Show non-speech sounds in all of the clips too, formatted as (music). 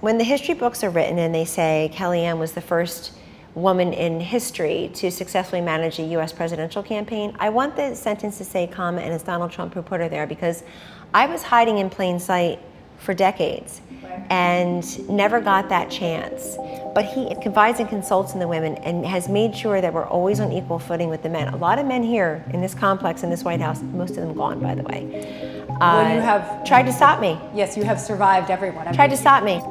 When the history books are written and they say Kellyanne was the first woman in history to successfully manage a US presidential campaign, I want the sentence to say comma and it's Donald Trump who put her there because I was hiding in plain sight for decades and never got that chance. But he confides and consults in the women and has made sure that we're always on equal footing with the men. A lot of men here in this complex, in this White House, most of them gone, by the way, uh, well, you have tried to stop me. Yes, you have survived everyone. I've tried to stop me.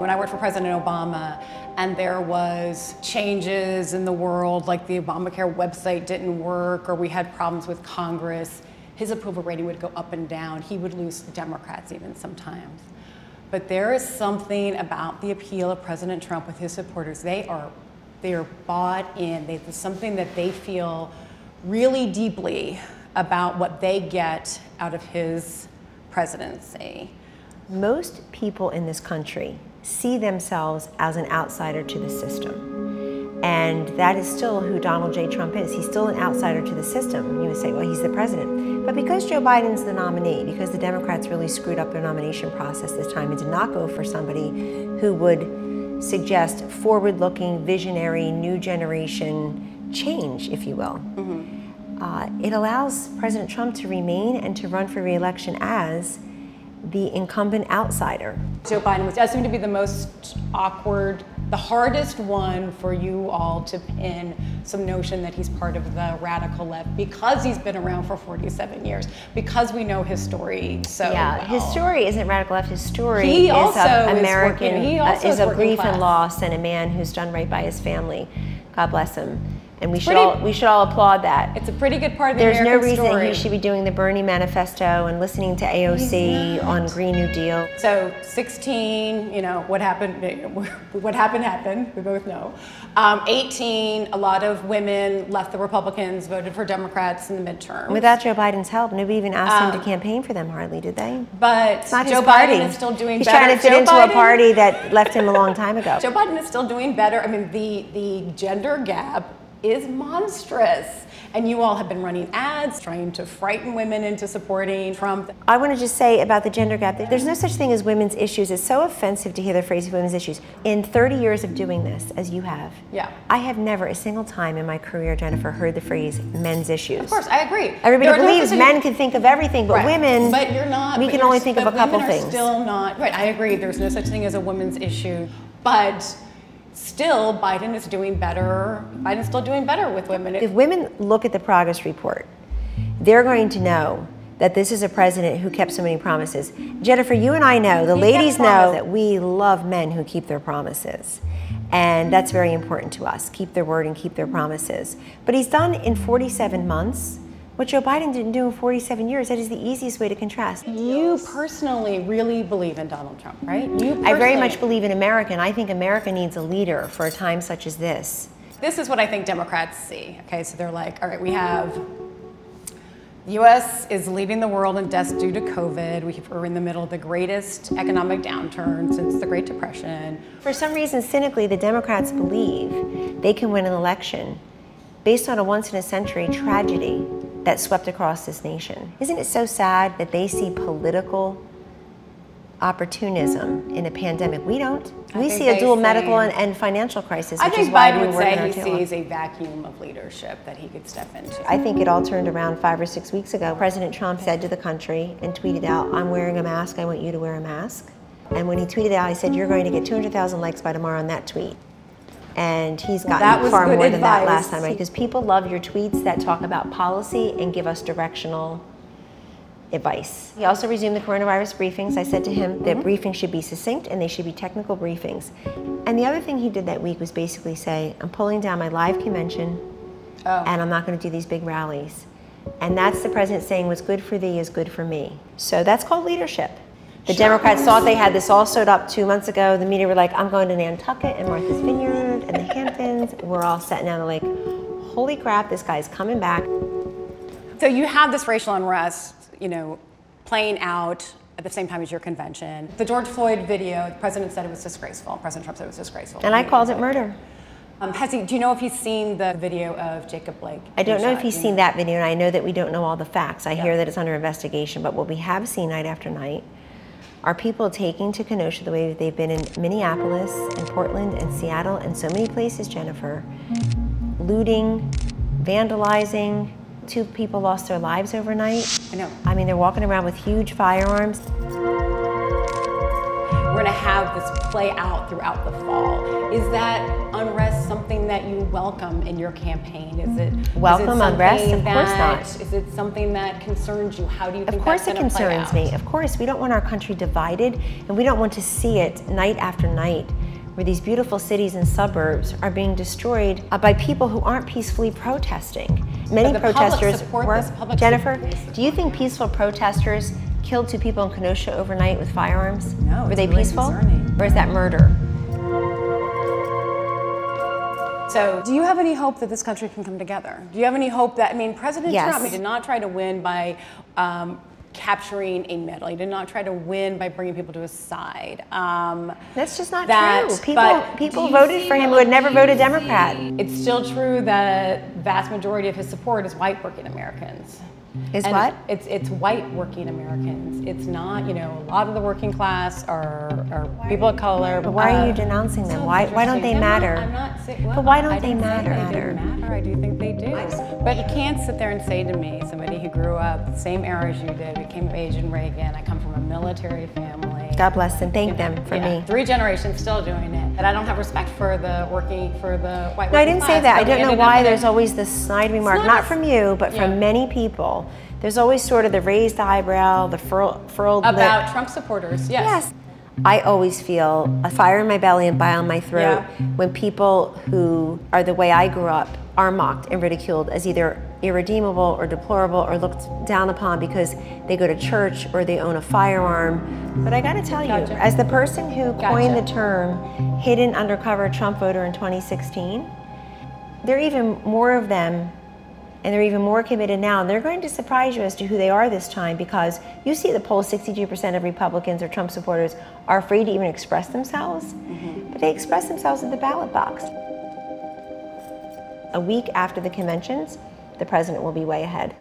When I worked for President Obama and there was changes in the world, like the Obamacare website didn't work or we had problems with Congress, his approval rating would go up and down. He would lose Democrats even sometimes. But there is something about the appeal of President Trump with his supporters. They are, they are bought in. They, there's something that they feel really deeply about what they get out of his presidency. Most people in this country see themselves as an outsider to the system. And that is still who Donald J. Trump is. He's still an outsider to the system. You would say, well, he's the president. But because Joe Biden's the nominee, because the Democrats really screwed up their nomination process this time and did not go for somebody who would suggest forward looking, visionary, new generation change, if you will, mm-hmm. uh, it allows President Trump to remain and to run for reelection as the incumbent outsider. Joe Biden was, seem to be the most awkward the hardest one for you all to pin some notion that he's part of the radical left because he's been around for 47 years, because we know his story so yeah, well. his story isn't radical left. His story he is also of American, is, working, uh, is, is of grief class. and loss, and a man who's done right by his family. God bless him and we should all we should all applaud that. It's a pretty good part of the There's American no reason story. he should be doing the Bernie Manifesto and listening to AOC on Green New Deal. So 16, you know what happened? (laughs) What happened happened. We both know. Um, 18, a lot of women left the Republicans, voted for Democrats in the midterm. Without Joe Biden's help, nobody even asked um, him to um, campaign for them hardly, did they? But Joe party. Biden is still doing He's better. trying to fit Joe into Biden, a party that left him a long time ago. (laughs) Joe Biden is still doing better. I mean, the the gender gap is monstrous. And you all have been running ads trying to frighten women into supporting Trump. I want to just say about the gender gap there's no such thing as women's issues. It's so offensive to hear the phrase women's issues. In 30 years of doing this, as you have, yeah. I have never a single time in my career, Jennifer, heard the phrase men's issues. Of course, I agree. Everybody believes men can think of everything, but right. women, but you're not, we can only think of a couple things. Still not right. I agree. There's no such thing as a women's issue, but still Biden is doing better. Biden's still doing better with women. If women look at the progress report, they're going to know that this is a president who kept so many promises. Jennifer, you and I know, the he ladies know that we love men who keep their promises. And that's very important to us. Keep their word and keep their promises. But he's done in 47 months what Joe Biden didn't do in 47 years. That is the easiest way to contrast. You personally really believe in Donald Trump, right? You I very much believe in America, and I think America needs a leader for a time such as this. This is what I think Democrats see. Okay, so they're like, all right, we have the U.S. is leading the world in deaths due to COVID. We are in the middle of the greatest economic downturn since the Great Depression. For some reason, cynically, the Democrats believe they can win an election based on a once in a century tragedy that swept across this nation. Isn't it so sad that they see political opportunism in a pandemic? We don't. I we see a dual medical and, and, financial crisis. I think Biden would say he sees a vacuum of leadership that he could step into. I think it all turned around five or six weeks ago. President Trump said to the country and tweeted out, I'm wearing a mask, I want you to wear a mask. And when he tweeted out, he said, You're going to get 200,000 likes by tomorrow on that tweet and he's gotten far more advice. than that last time, right? Because people love your tweets that talk about policy and give us directional advice. He also resumed the coronavirus briefings. I said to him that mm-hmm. briefings should be succinct and they should be technical briefings. And the other thing he did that week was basically say, I'm pulling down my live convention oh. and I'm not going to do these big rallies. And that's the president saying what's good for thee is good for me. So that's called leadership. The. Democrats thought they had this all sewed up two months ago. The media were like, I'm going to Nantucket and Martha's Vineyard and the Hamptons. We're all sitting down like, holy crap, this guy's coming back. So you have this racial unrest, you know, playing out at the same time as your convention. The George Floyd video, the president said it was disgraceful. President Trump said it was disgraceful. And I called it murder. Um, has he, do you know if he's seen the video of Jacob Blake? I don't know if he's seen that video, and I know that we don't know all the facts. I yeah. hear that it's under investigation, but what we have seen night after night are people taking to Kenosha the way they've been in Minneapolis and Portland and Seattle and so many places, Jennifer, looting, vandalizing. Two people lost their lives overnight. I know. I mean, they're walking around with huge firearms. We're going to have this play out throughout the fall. Is that unrest that you welcome in your campaign? Is it Welcome it unrest? Of something course that- not. Is it something that concerns you? How do you think Of course, it concerns me. Of course, we don't want our country divided, and we don't want to see it night after night where these beautiful cities and suburbs are being destroyed uh, by people who aren't peacefully protesting. Many protesters support were. Jennifer, do you think peaceful protesters killed two people in Kenosha overnight with firearms? No, Were they really peaceful? concerning. Or is that murder? So, do you have any hope that this country can come together? Do you have any hope that, I mean, President Yes. Trump he did not try to win by um, capturing a medal. He did not try to win by bringing people to his side. Um, That's just not that- true. People, people voted for him who had never voted Democrat. It's still true that vast majority of his support is white working Americans. Is And what? It's it's white working Americans. It's not you know a lot of the working class are, are people of color. But why are you uh, denouncing them? so Why, why don't they interesting. I'm not- matter? I'm not saying. But why don't I they didn't say matter? They matter. I do think they do. But you can't sit there and say to me, somebody who grew up the same era as you did, became came of age in Reagan. I come from a military family. God bless and thank them for Yeah, me. Three generations still doing it, and I don't have respect for the working for the white. No, I didn't say that. I don't know why there's always this snide remark, not not from you, but Yeah. from many people. There's always sort of the raised eyebrow, the furl, furled about lip. Trump supporters. Yes. Yes. I always feel a fire in my belly and bile in my throat Yeah. when people who are the way I grew up are mocked and ridiculed as either irredeemable or deplorable or looked down upon because they go to church or they own a firearm. But I gotta tell you, Gotcha. as the person who coined Gotcha. the term hidden undercover Trump voter in 2016, there are even more of them and they're even more committed now. And they're going to surprise you as to who they are this time because you see the polls 62% of Republicans or Trump supporters are afraid to even express themselves, mm-hmm. but they express themselves at the ballot box. A week after the conventions, the president will be way ahead.